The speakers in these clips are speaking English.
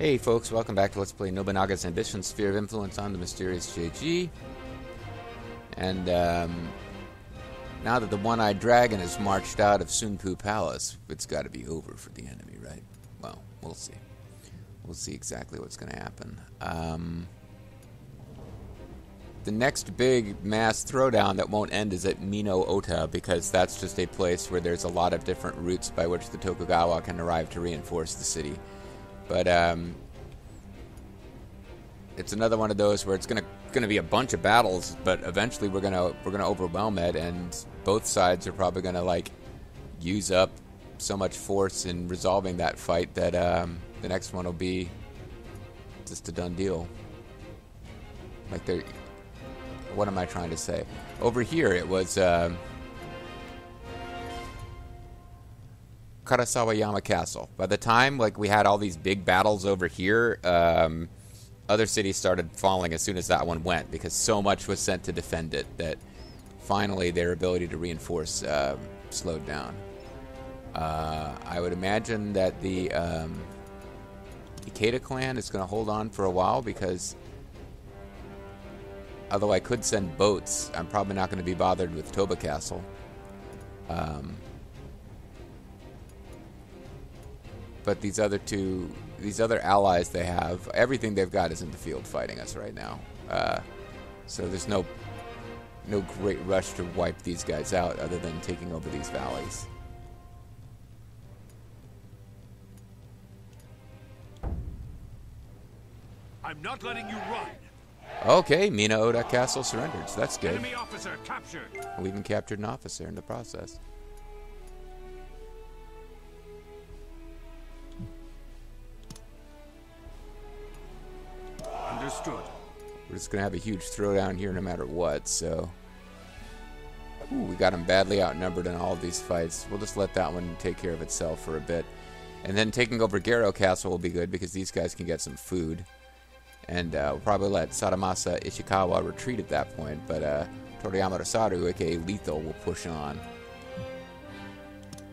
Hey folks, welcome back to Let's Play Nobunaga's Ambition Sphere of Influence on the Mysterious JG. And um, now that the One-Eyed Dragon has marched out of Sunpu Palace, it's got to be over for the enemy, right? Well, we'll see. We'll see exactly what's going to happen. Um, the next big mass throwdown that won't end is at Mino Ota because that's just a place where there's a lot of different routes by which the Tokugawa can arrive to reinforce the city. But um, it's another one of those where it's gonna gonna be a bunch of battles, but eventually we're gonna we're gonna overwhelm it, and both sides are probably gonna like use up so much force in resolving that fight that um, the next one will be just a done deal. Like they're what am I trying to say? Over here, it was um, Karasawa Yama Castle. By the time like we had all these big battles over here, um, other cities started falling as soon as that one went because so much was sent to defend it that finally their ability to reinforce uh, slowed down. Uh, I would imagine that the um, Ikeda clan is going to hold on for a while because although I could send boats, I'm probably not going to be bothered with Toba Castle. Um, but these other two, these other allies they have, everything they've got is in the field fighting us right now. Uh, so there's no no great rush to wipe these guys out other than taking over these valleys. I'm not letting you run. Okay, Mina Oda Castle surrendered, so that's good. Enemy officer captured. We even captured an officer in the process. Understood. We're just to have a huge throwdown here no matter what, so... Ooh, we got them badly outnumbered in all these fights. We'll just let that one take care of itself for a bit. And then taking over Garo Castle will be good because these guys can get some food. And uh, we'll probably let Sadamasa Ishikawa retreat at that point, but uh, Toriyama Rosaru, aka Lethal, will push on.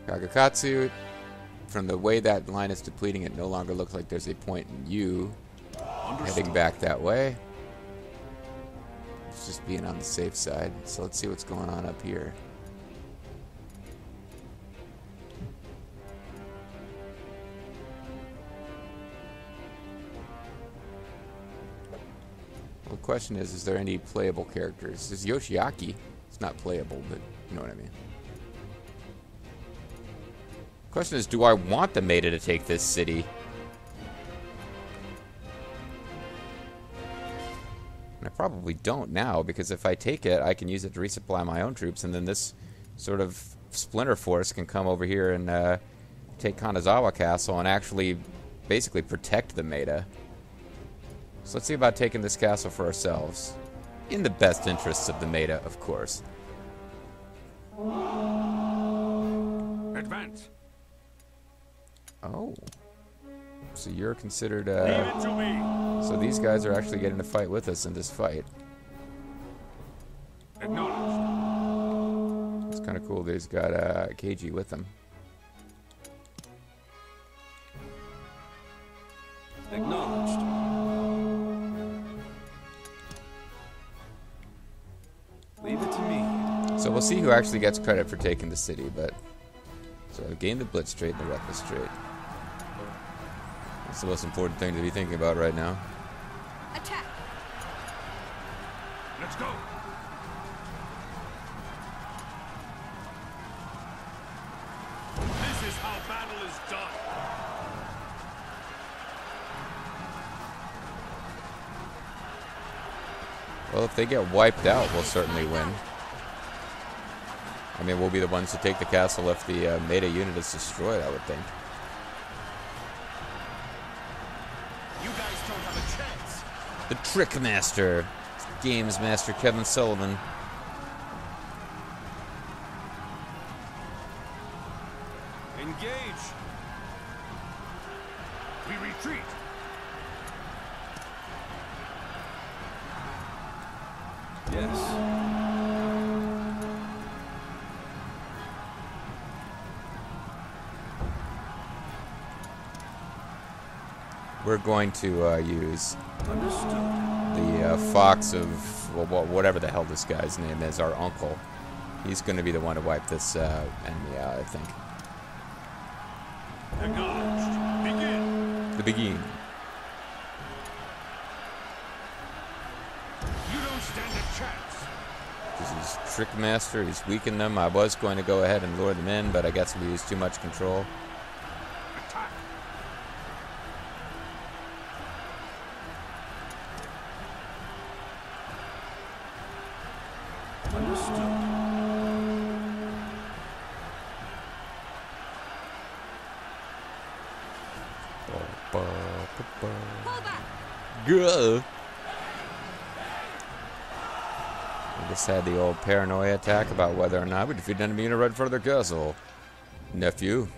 Kagekatsu, from the way that line is depleting, it no longer looks like there's a point in you heading back that way. It's just being on the safe side. So let's see what's going on up here. Well, the question is, is there any playable characters? Is Yoshiaki? It's not playable, but you know what I mean. Question is, do I want the Maida to take this city? Probably don't now, because if I take it, I can use it to resupply my own troops, and then this sort of splinter force can come over here and uh, take Kanazawa Castle and actually basically protect the Maida. So let's see about taking this castle for ourselves. In the best interests of the Maida, of course. Advance. Oh. So you're considered, Leave uh... So these guys are actually getting to fight with us in this fight. Acknowledged. It's kind of cool he's got uh, KG with him. Acknowledged. Leave it to me. So we'll see who actually gets credit for taking the city, but... So gain the Blitz trait and the Reckless trait. That's the most important thing to be thinking about right now. Attack! Let's go. This is how battle is done. Well, if they get wiped out, we'll certainly win. I mean, we'll be the ones to take the castle if the uh, Maida unit is destroyed, I would think. The Trick Master. Games Master Kevin Sullivan. Engage. We retreat. Yes. We're going to uh, use the uh, fox of well, whatever the hell this guy's name is, our uncle. He's going to be the one to wipe this uh, enemy out, I think. Begin. The begin. This is Trick Master. He's weakened them. I was going to go ahead and lure them in, but I guess we used too much control. Gah. We just had the old paranoia attack about whether or not we defeat an enemy in a red for their castle. Nephew.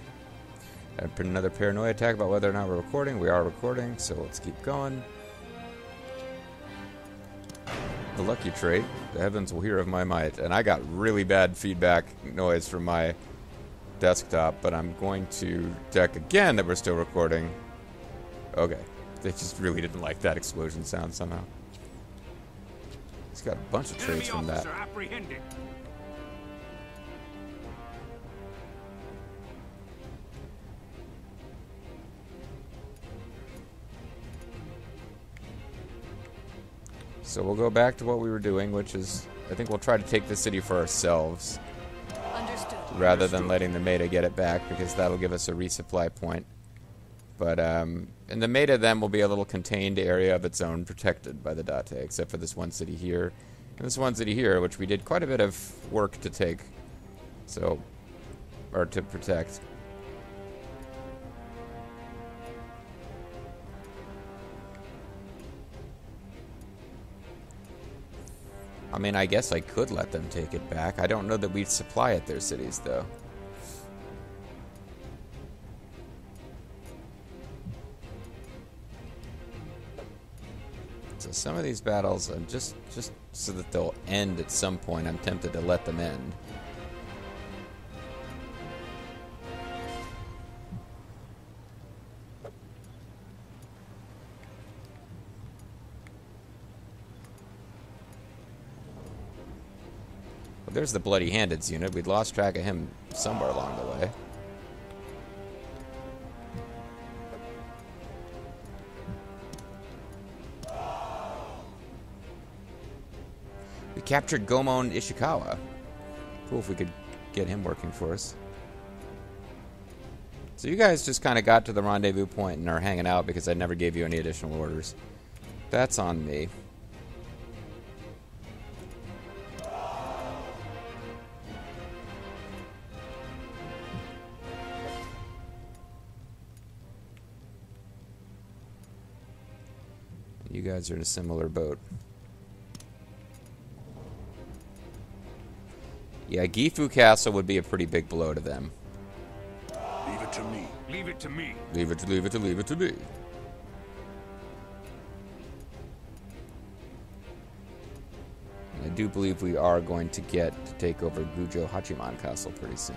Had another paranoia attack about whether or not we're recording. We are recording, so let's keep going. The lucky trait, the heavens will hear of my might. And I got really bad feedback noise from my desktop, but I'm going to check again that we're still recording. Okay. They just really didn't like that explosion sound somehow. He's got a bunch of traits from that. apprehended. So we'll go back to what we were doing, which is I think we'll try to take the city for ourselves Understood. rather than letting the Meta get it back because that'll give us a resupply point. But um, and the Meta then will be a little contained area of its own, protected by the Date, except for this one city here and this one city here, which we did quite a bit of work to take, so or to protect. I mean, I guess I could let them take it back. I don't know that we'd supply at their cities, though. So some of these battles, just just so that they'll end at some point, I'm tempted to let them end. Well, there's the Bloody Handeds unit. We'd lost track of him somewhere along the way. Captured Goemon Ishikawa. Cool if we could get him working for us. So you guys just kind of got to the rendezvous point and are hanging out because I never gave you any additional orders. That's on me. You guys are in a similar boat. Yeah, Gifu Castle would be a pretty big blow to them. Leave it to me. Leave it to me. Leave it to leave it to leave it to me. And I do believe we are going to get to take over Gujo Hachiman Castle pretty soon.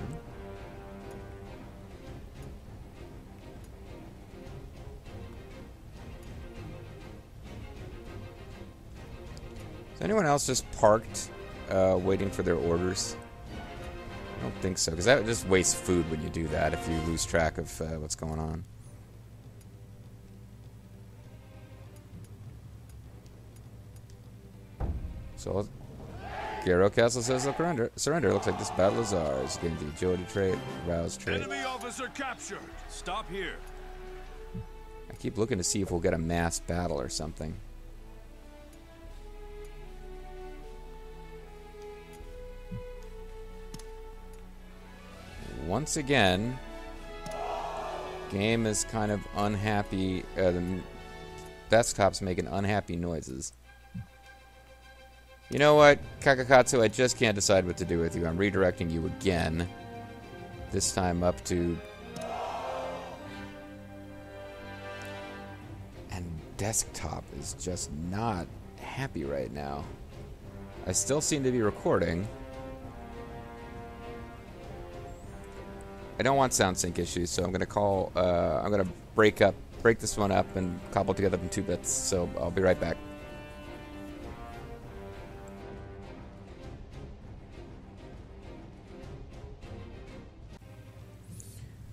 Is anyone else just parked, uh, waiting for their orders? I don't think so, because that just wastes food when you do that if you lose track of uh, what's going on. So, Garo Castle says they'll surrender. surrender. Looks like this battle is ours. Getting the agility trait, rouse trait. Enemy officer captured. Stop here. I keep looking to see if we'll get a mass battle or something. Once again, game is kind of unhappy. Uh, the desktop's making unhappy noises. You know what, Kagekatsu? I just can't decide what to do with you. I'm redirecting you again. This time up to and desktop is just not happy right now. I still seem to be recording. I don't want sound sync issues, so I'm gonna call. Uh, I'm gonna break up break this one up and cobble together in two bits. So I'll be right back.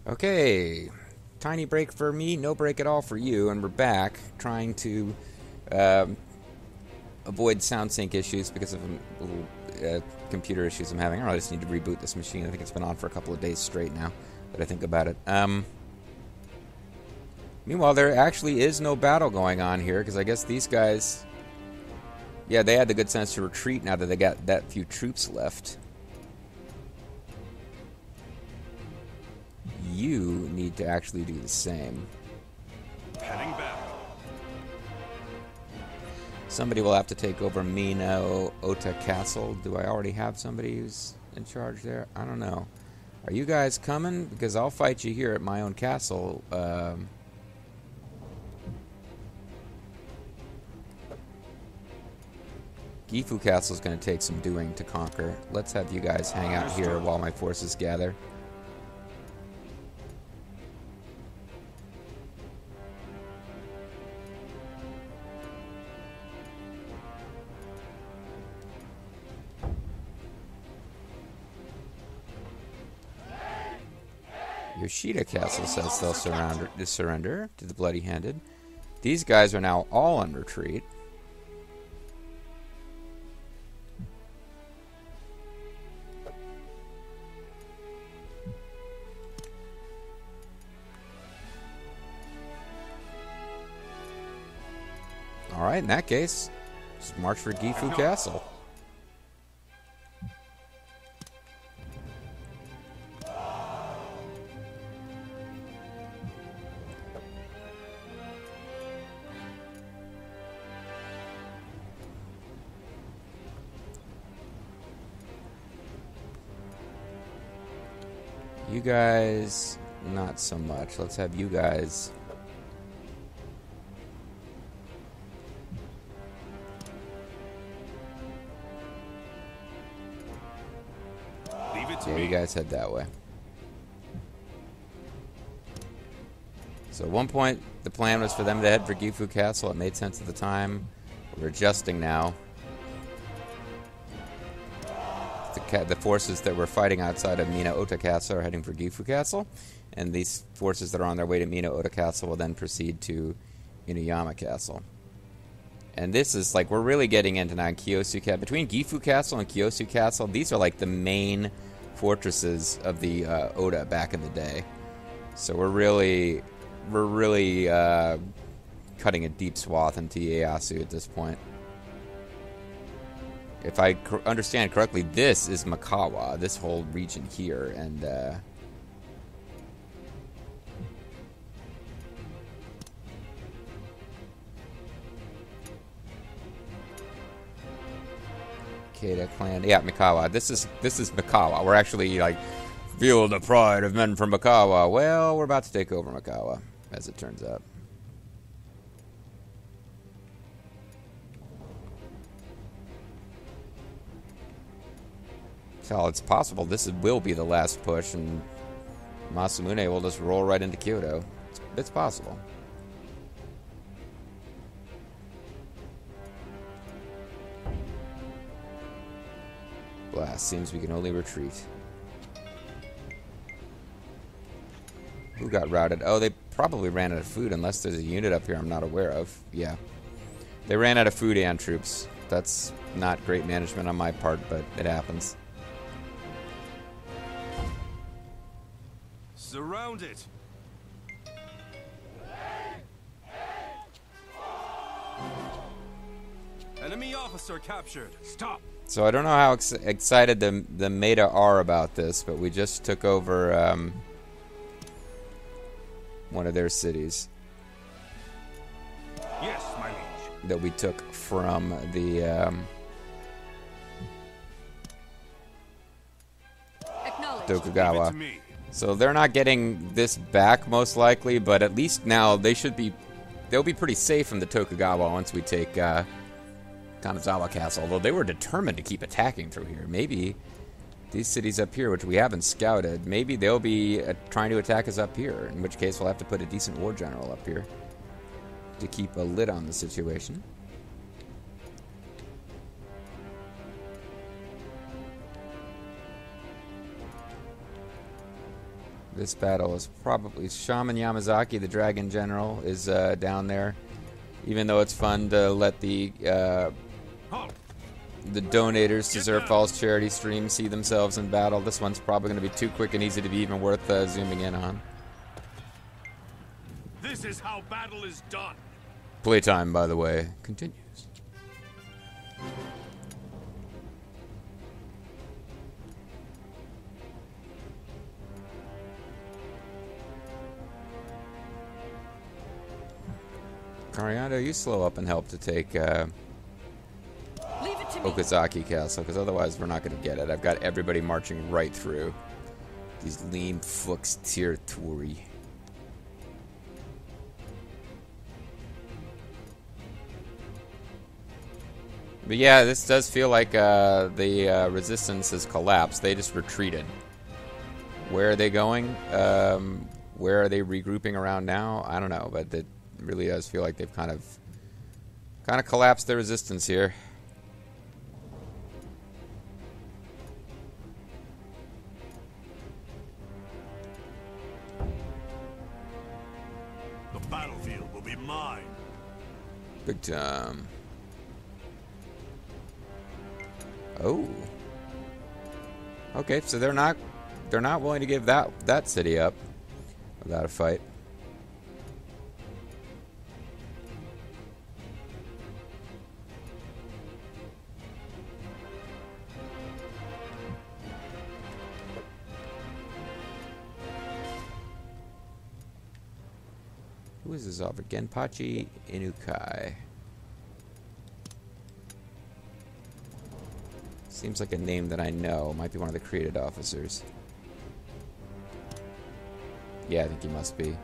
Okay, tiny break for me, no break at all for you, and we're back trying to um, avoid sound sync issues because of a little uh, computer issues I'm having. I just need to reboot this machine. I think it's been on for a couple of days straight now that I think about it. Um, meanwhile, there actually is no battle going on here because I guess these guys, yeah, they had the good sense to retreat now that they got that few troops left. You need to actually do the same. Heading back. Somebody will have to take over Mino Ota Castle. Do I already have somebody who's in charge there? I don't know. Are you guys coming? Because I'll fight you here at my own castle. Um, Gifu Castle is going to take some doing to conquer. Let's have you guys hang out here while my forces gather. Yoshida Castle says they'll surrender, surrender to the Bloody Handed. These guys are now all on retreat. Alright, in that case, just march for Gifu Castle. So. Let's have you guys. Leave it to Yeah, you guys head that way. So at one point, the plan was for them to head for Gifu Castle. It made sense at the time. We're adjusting now. The, the forces that were fighting outside of Mina Ota Castle are heading for Gifu Castle, and these forces that are on their way to Mina Oda Castle will then proceed to Inuyama Castle. And this is like we're really getting into now Kyosu Castle. Between Gifu Castle and Kyosu Castle, these are like the main fortresses of the uh, Oda back in the day. So we're really, we're really uh, cutting a deep swath into Ieyasu at this point. If I cor- understand correctly, this is Makawa, this whole region here, and uh, Keita clan. Yeah, Mikawa. This is this is Mikawa. We're actually like feel the pride of men from Mikawa. Well, we're about to take over Mikawa, as it turns out. So it's possible this is, will be the last push, and Masamune will just roll right into Kyoto. It's, it's possible. Blast. Seems we can only retreat. Who got routed? Oh, they probably ran out of food, unless there's a unit up here I'm not aware of. Yeah. They ran out of food and troops. That's not great management on my part, but it happens. Surround it. Enemy officer captured. Stop. So I don't know how ex- excited the the Meta are about this, but we just took over um, one of their cities Yes, my liege. that we took from the. Um, Acknowledged. Leave it Tokugawa. So they're not getting this back most likely, but at least now they should be they'll be pretty safe from the Tokugawa once we take uh, Kanazawa Castle. Although they were determined to keep attacking through here. Maybe these cities up here, which we haven't scouted, maybe they'll be uh, trying to attack us up here. In which case, we'll have to put a decent war general up here. to keep a lid on the situation. This battle is probably Shaman Yamazaki, the Dragon General, is uh, down there. Even though it's fun to let the uh, the donators to Zerfall's charity stream see themselves in battle, this one's probably going to be too quick and easy to be even worth uh, zooming in on. This is how battle is done. Playtime, by the way, continues. Cariando, you slow up and help to take uh, Okazaki Castle, because otherwise we're not going to get it. I've got everybody marching right through these lean fucks territory. But yeah, this does feel like uh, the uh, resistance has collapsed. They just retreated. Where are they going? Um, where are they regrouping around now? I don't know, but it really does feel like they've kind of kind of collapsed their resistance here. Time. Um, oh. Okay, so they're not they're not willing to give that that city up without a fight. Is this offer? Genpachi Inukai. Seems like a name that I know. Might be one of the created officers. Yeah, I think he must be.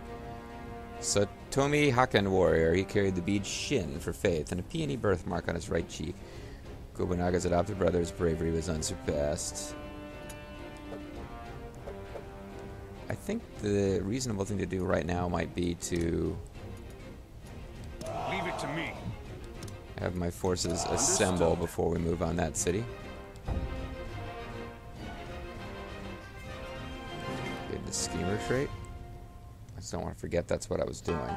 Satomi Haken warrior. He carried the bead Shin for faith and a peony birthmark on his right cheek. Kobunaga's adopted brother's bravery was unsurpassed. I think the reasonable thing to do right now might be to have my forces assemble before we move on that city. Get the schemer trait. I just don't want to forget that's what I was doing.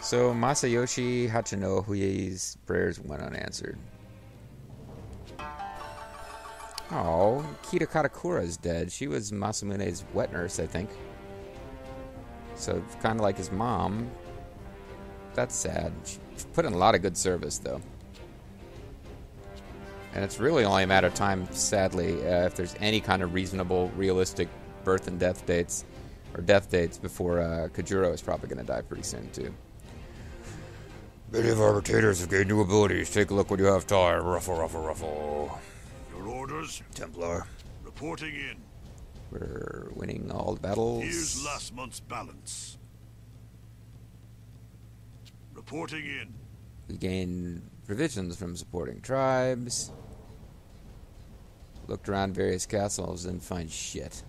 So Masayoshi Hachino Huye's prayers went unanswered. Oh, Kita Katakura is dead. She was Masamune's wet nurse, I think. So kind of like his mom. That's sad. She put in a lot of good service, though. And it's really only a matter of time, sadly, uh, if there's any kind of reasonable, realistic birth and death dates, or death dates, before uh, Kojuro is probably going to die pretty soon, too. Many of our rotators have gained new abilities. Take a look when you have time. Ruffle, ruffle, ruffle. Your orders Templar. reporting in. We're winning all the battles. Here's last month's balance. Reporting in. We gain provisions from supporting tribes. Looked around various castles and find shit.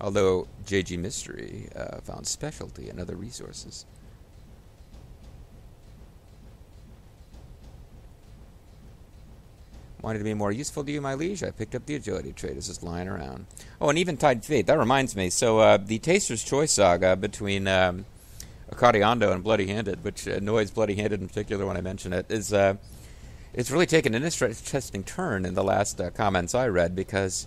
Although JG Mystery uh, found specialty and other resources. Wanted to be more useful to you, my liege. I picked up the agility trait as it's lying around. Oh, and even Eventide Fate. That reminds me. So, uh, the Taster's Choice saga between um, Akariando and Bloody Handed, which annoys Bloody Handed in particular when I mention it, is uh, it's really taken an interesting turn in the last uh, comments I read because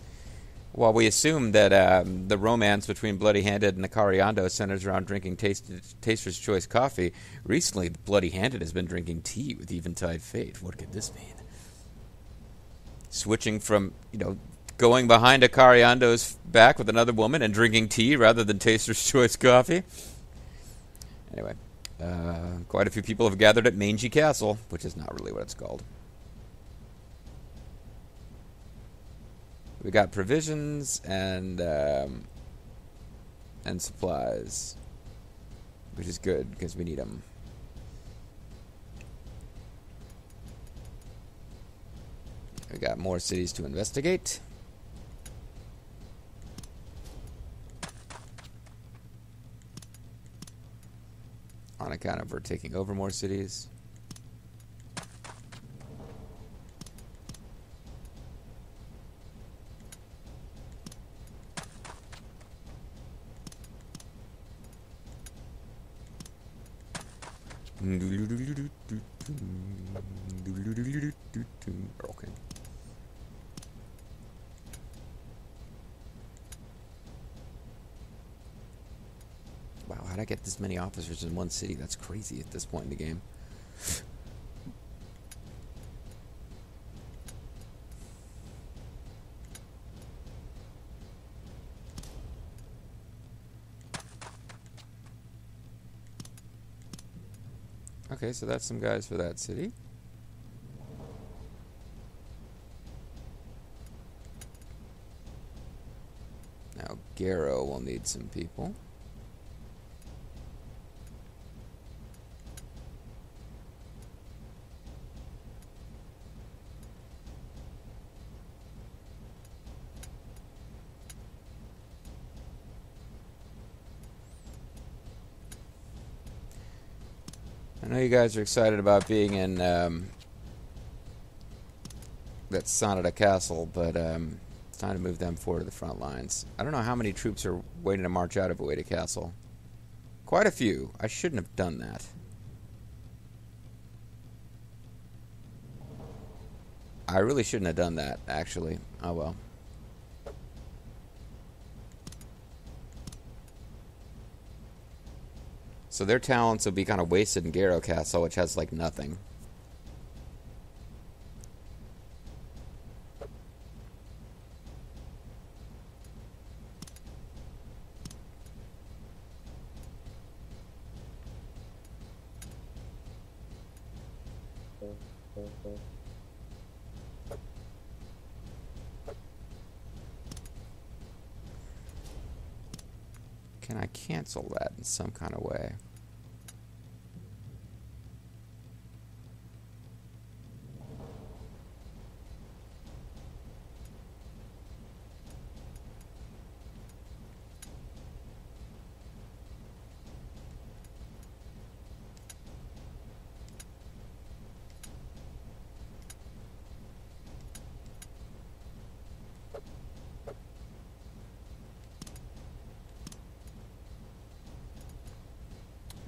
while we assume that um, the romance between Bloody Handed and Akariando centers around drinking taste, Taster's Choice coffee, recently Bloody Handed has been drinking tea with Eventide Fate. What could this mean? Switching from, you know, going behind Akariando's back with another woman and drinking tea rather than Taster's Choice coffee. Anyway, uh, quite a few people have gathered at Mangy Castle, which is not really what it's called. We got provisions and um, and supplies, which is good because we need them. We got more cities to investigate. Account of we're taking over more cities. Okay. Wow, many officers in one city? That's crazy at this point in the game. Okay, so that's some guys for that city. Now, Garrow will need some people. You guys are excited about being in um, that Sonata Castle, but um, it's time to move them forward to the front lines. I don't know how many troops are waiting to march out of Ueda Castle. Quite a few. I shouldn't have done that. I really shouldn't have done that, actually. Oh well. So their talents will be kind of wasted in Garrow Castle, which has like nothing. Some kind of way?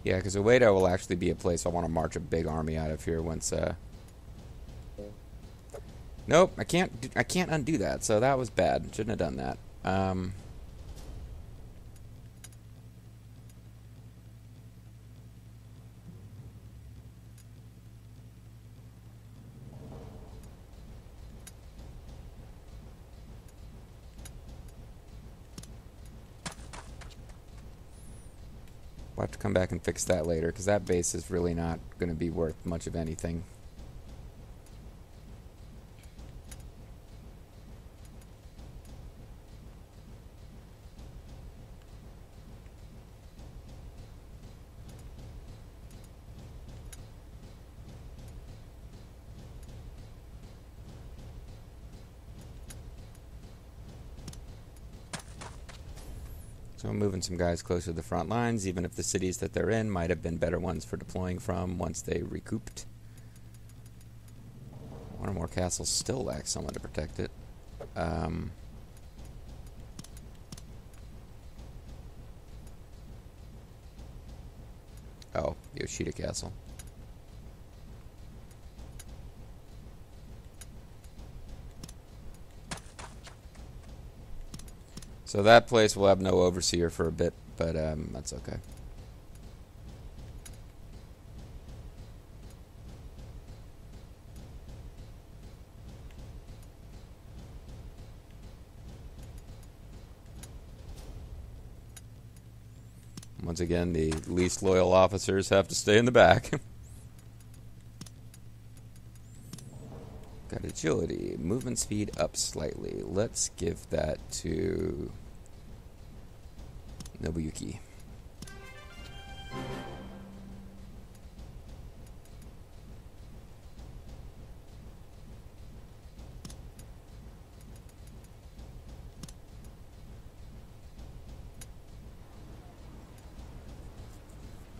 Yeah, because Ueda will actually be a place I want to march a big army out of here once. Uh... Nope, I can't. I can't undo that. So that was bad. Shouldn't have done that. Um... come back and fix that later because that base is really not going to be worth much of anything. So moving some guys closer to the front lines, even if the cities that they're in might have been better ones for deploying from once they recouped. One or more castles still lack someone to protect it. Um, oh, Yoshida Castle. So that place will have no overseer for a bit, but um, that's okay. Once again, the least loyal officers have to stay in the back. Got agility, movement speed up slightly. Let's give that to Nobuyuki.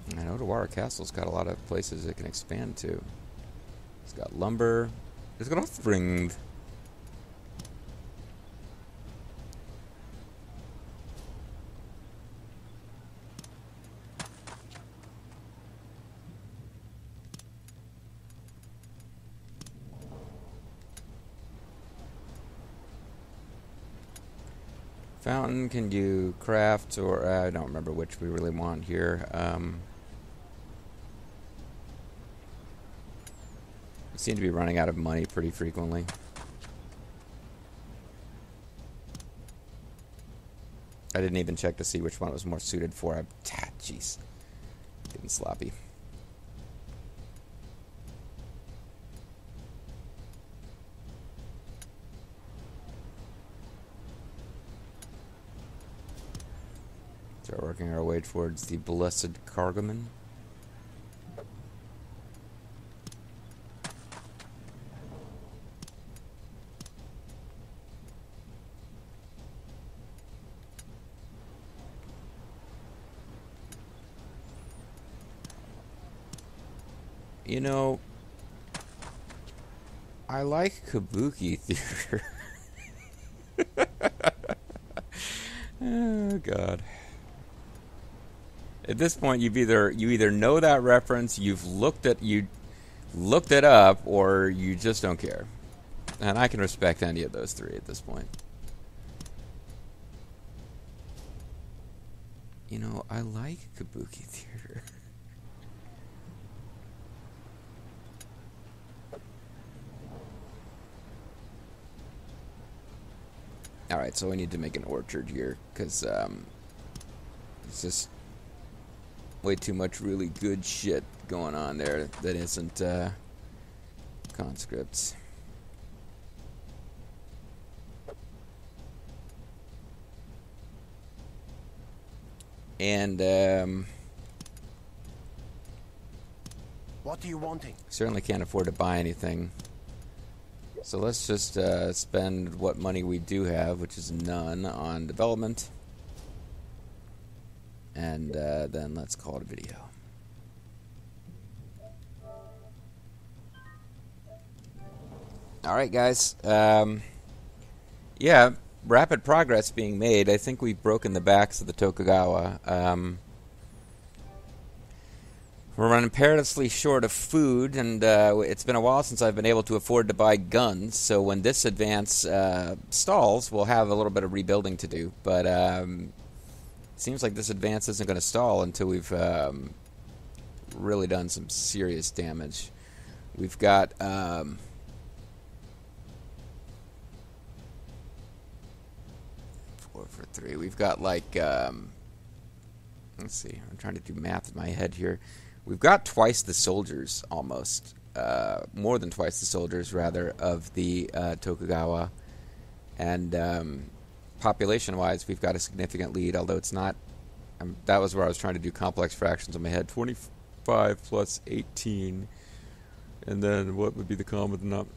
And Man, Odawara Castle's got a lot of places it can expand to. It's got lumber. It's got offspring. Fountain can do craft or uh, I don't remember which we really want here. Um, seem to be running out of money pretty frequently. I didn't even check to see which one was more suited for. I, ah, jeez, getting sloppy. Start working our way towards the blessed Cargaman. You know, I like Kabuki theater. oh God. At this point, you've either you either know that reference, you've looked at you looked it up, or you just don't care. And I can respect any of those three at this point. You know, I like Kabuki theater. Alright, so we need to make an orchard here, because um, it's just way too much really good shit going on there that isn't uh, conscripts. And um, What are you wanting? certainly can't afford to buy anything. So let's just uh, spend what money we do have, which is none, on development. And uh, then let's call it a video. All right, guys. Um, yeah, rapid progress being made. I think we've broken the backs of the Tokugawa. Um, we're running perilously short of food, and uh, it's been a while since I've been able to afford to buy guns. So when this advance uh, stalls, we'll have a little bit of rebuilding to do. But um, it seems like this advance isn't going to stall until we've um, really done some serious damage. We've got. Um, four for three. We've got like. Um, let's see. I'm trying to do math in my head here. We've got twice the soldiers almost. Uh, more than twice the soldiers, rather, of the uh, Tokugawa. And um, population wise, we've got a significant lead, although it's not. Um, that was where I was trying to do complex fractions in my head 25 plus 18. And then what would be the common number?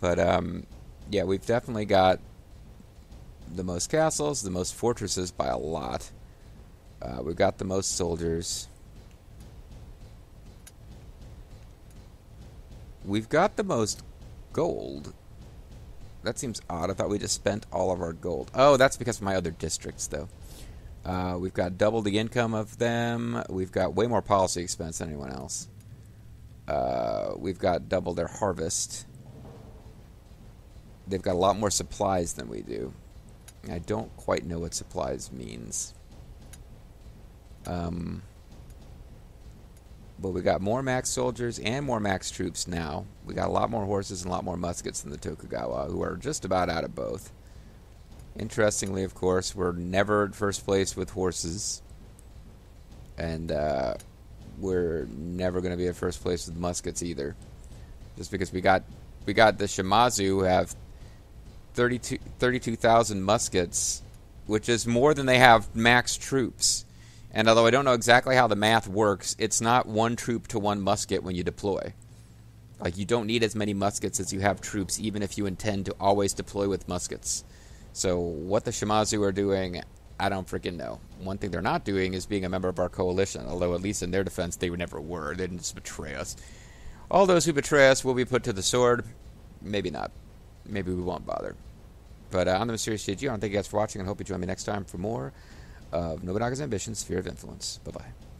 But um, yeah, we've definitely got the most castles, the most fortresses by a lot. Uh, we've got the most soldiers. We've got the most gold. That seems odd. I thought we just spent all of our gold. Oh, that's because of my other districts, though. Uh, we've got double the income of them. We've got way more policy expense than anyone else. Uh, we've got double their harvest. They've got a lot more supplies than we do. I don't quite know what supplies means. Um, but we got more max soldiers and more max troops now. We got a lot more horses and a lot more muskets than the Tokugawa, who are just about out of both. Interestingly, of course, we're never at first place with horses, and uh, we're never going to be at first place with muskets either. Just because we got we got the Shimazu who have 32 32,000 muskets, which is more than they have max troops. And although I don't know exactly how the math works, it's not one troop to one musket when you deploy. Like you don't need as many muskets as you have troops, even if you intend to always deploy with muskets. So what the Shimazu are doing, I don't freaking know. One thing they're not doing is being a member of our coalition, although, at least in their defense, they never were. They didn't just betray us. All those who betray us will be put to the sword. Maybe not. Maybe we won't bother. But uh, I'm the Mysterious JG. I want to thank you guys for watching and hope you join me next time for more of Nobunaga's Ambitions, Sphere of Influence. Bye bye.